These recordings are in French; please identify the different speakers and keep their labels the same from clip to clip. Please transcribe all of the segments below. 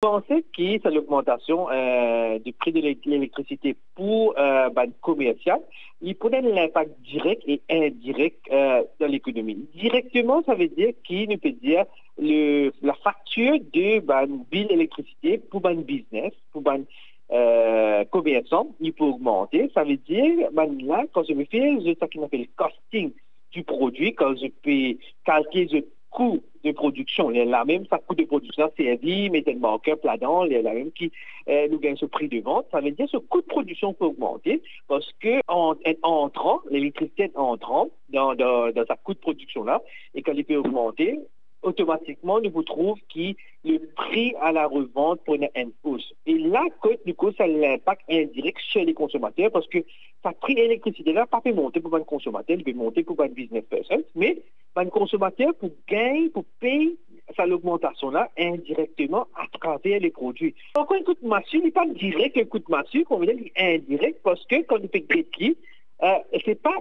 Speaker 1: pensez que c'est l'augmentation euh, du prix de l'électricité pour euh, ben, commercial, il pourrait l'impact direct et indirect euh, dans l'économie. Directement, ça veut dire qu'il nous peut dire le, la facture de ben, bill électricité pour un business, pour un euh, commerçant, il peut augmenter. Ça veut dire, ben, là, quand je me fais ce qu'on appelle le costing du produit, quand je peux calculer le coût de production. La même, ça coût de production servi, mettez le marqueur là-dedans, il y a la même qui euh, nous gagne ce prix de vente. Ça veut dire que ce coût de production peut augmenter parce que en, entrant, l'électricité entrant dans, dans, sa coût de production-là, et quand il peut augmenter, automatiquement, nous vous trouve que le prix à la revente prenait une hausse. Et là, du coup, ça a l'impact indirect chez les consommateurs parce que ça prix d'électricité là, pas peut monter pour un consommateur, il peut monter pour un business person, mais un consommateur pour gagner, pour payer ça l'augmentation-là indirectement à travers les produits. Encore un coup de massue, n'est pas direct un coup de massue, qu'on veut dire, indirect parce que quand on fait des prix, euh, c'est pas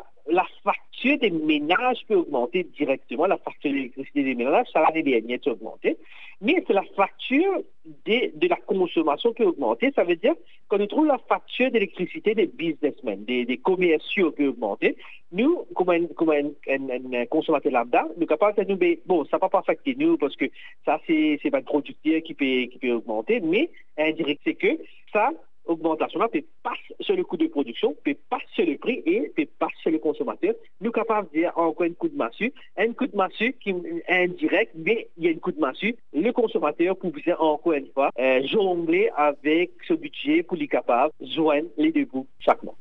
Speaker 1: des ménages peut augmenter directement, la facture d'électricité des ménages, ça va bien augmenter, mais c'est la facture de, la consommation qui augmenter. Ça veut dire qu'on trouve la facture d'électricité des businessmen, des, commerciaux qui peut augmenter. Nous, comme un, consommateur lambda, nous capables de nous bon, ça ne va pas affecter nous parce que ça, c'est pas le producteur qui peut, qui peut augmenter, mais indirect, c'est que ça, augmentation-là peut passer sur le coût de production, peut passer sur le prix et peut passer sur le consommateur. Nous capables de dire encore un coup de massue, un coup de massue qui est indirect, mais il y a un coup de massue. Le consommateur pour encore une fois euh, jongler avec ce budget pour être capable de joindre les deux bouts chaque mois.